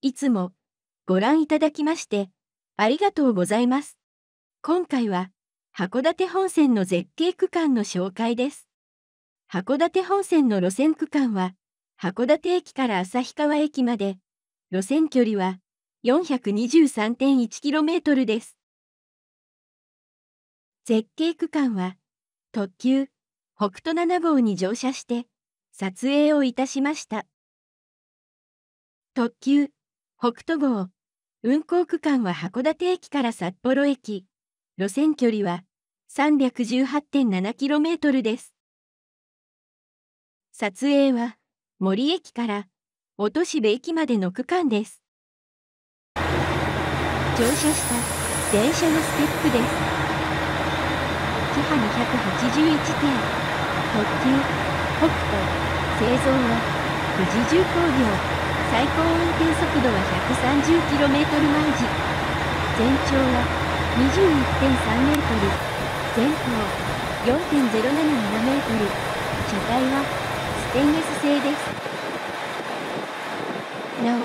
いつもご覧いただきましてありがとうございます。今回は函館本線の絶景区間の紹介です。函館本線の路線区間は函館駅から旭川駅まで路線距離は 423.1km です。絶景区間は特急北斗7号に乗車して撮影をいたしました。特急北斗号運行区間は函館駅から札幌駅路線距離は 318.7km です。撮影は森駅から音標駅までの区間です。乗車した電車のステップです。キハ281点特急北斗製造は富士重工業最高運転速度は 130km 毎時全長は21.3メートル全高4.077メートル車体はステンレス製ですなお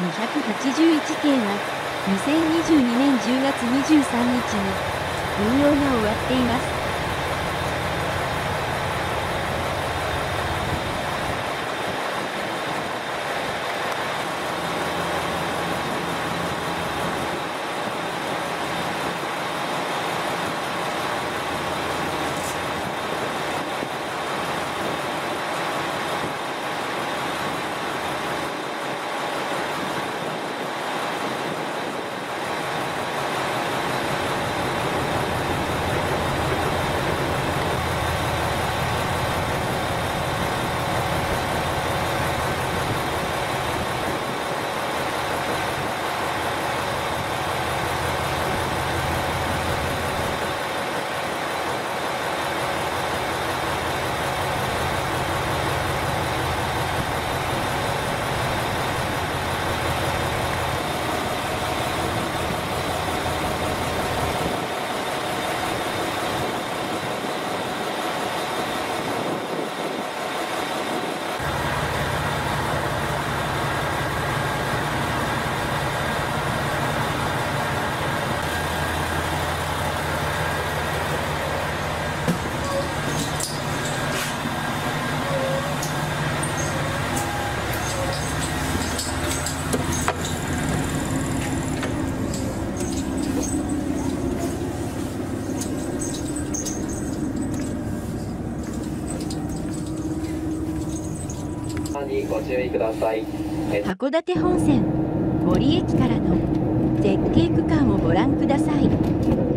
281系は2022年10月23日に運用が終わっています。ご注意ください。函館本線森駅からの絶景区間をご覧ください。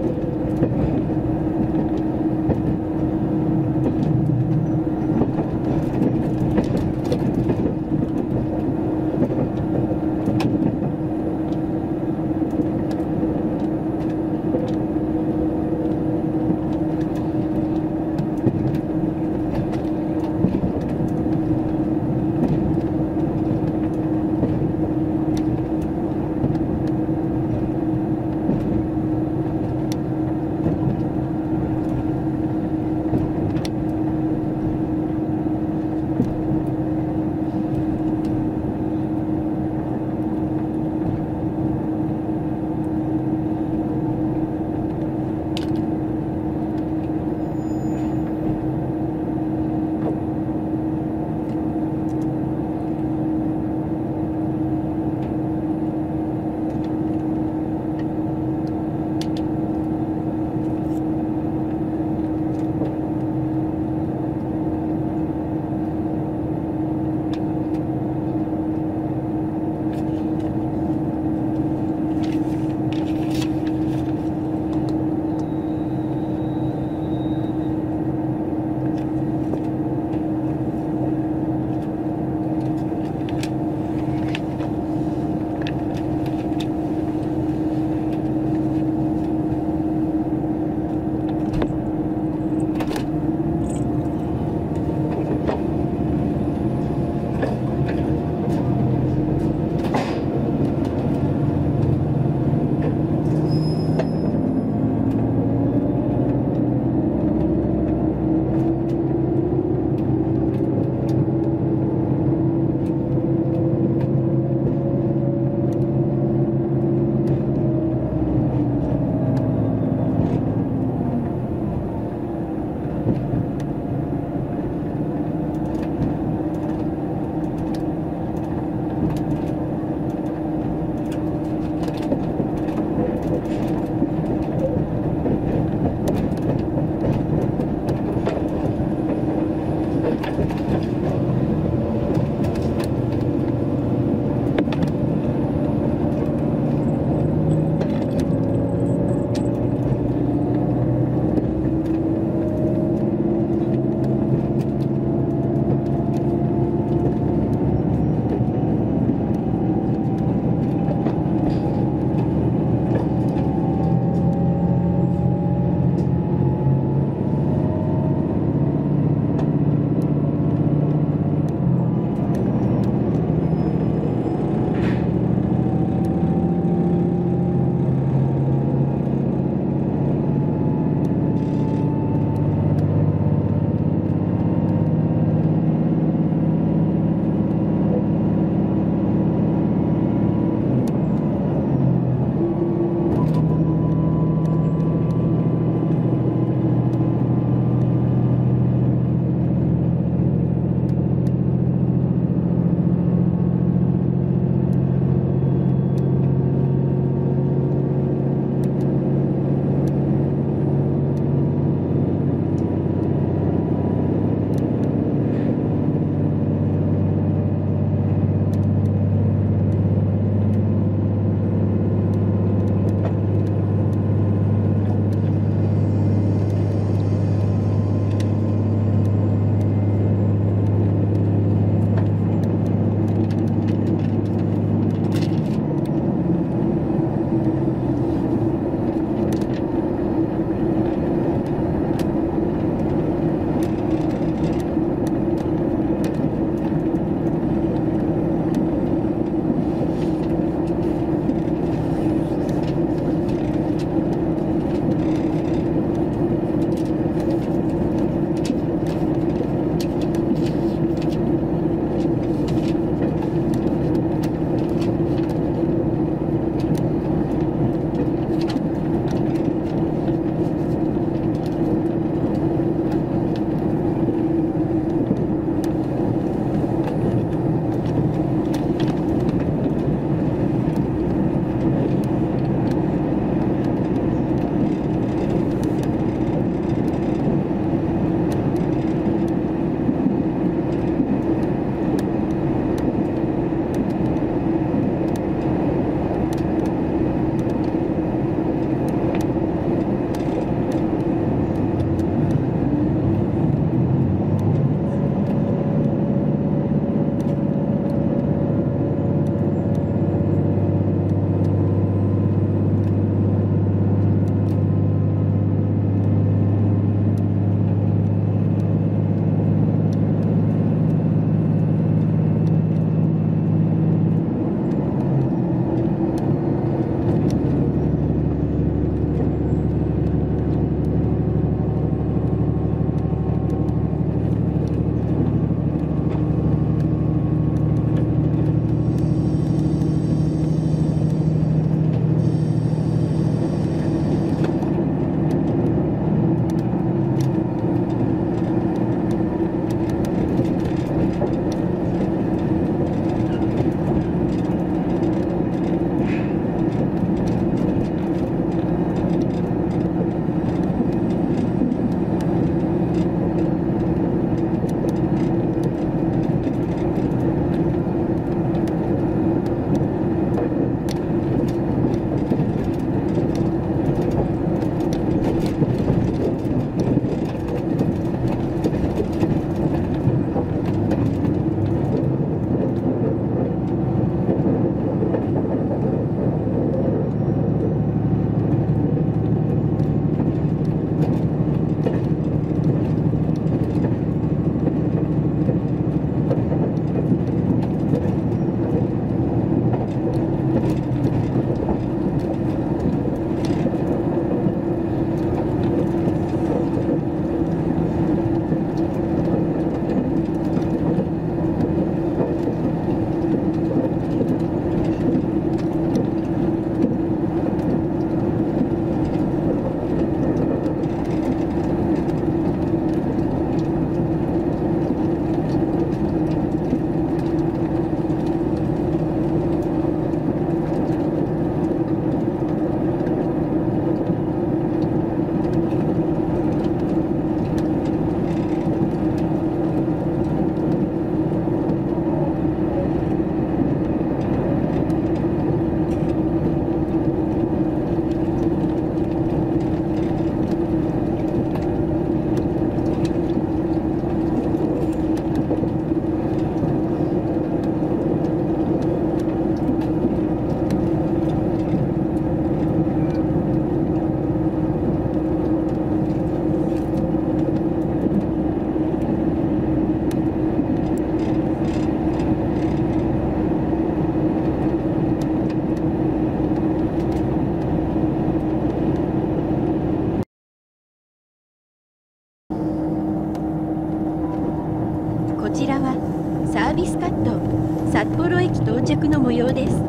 着の模様です。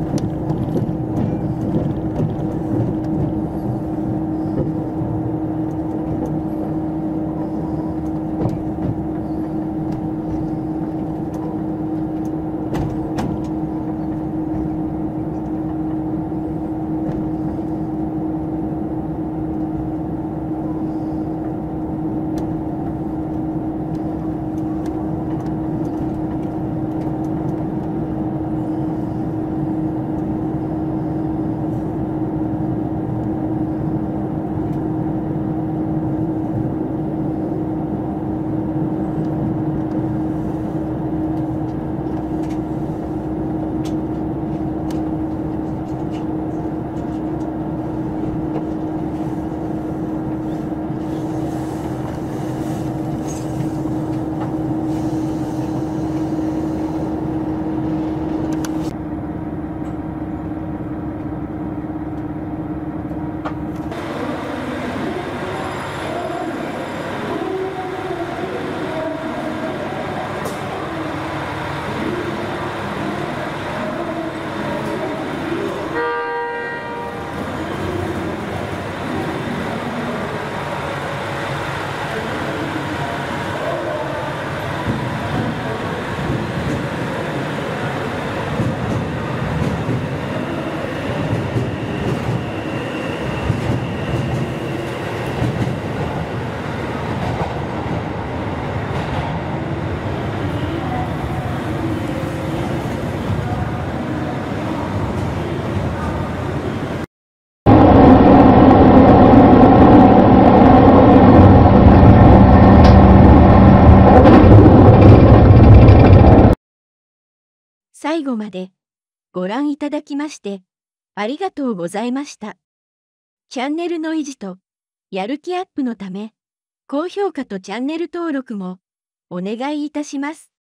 最後までご覧いただきましてありがとうございました。チャンネルの維持とやる気アップのため高評価とチャンネル登録もお願いいたします。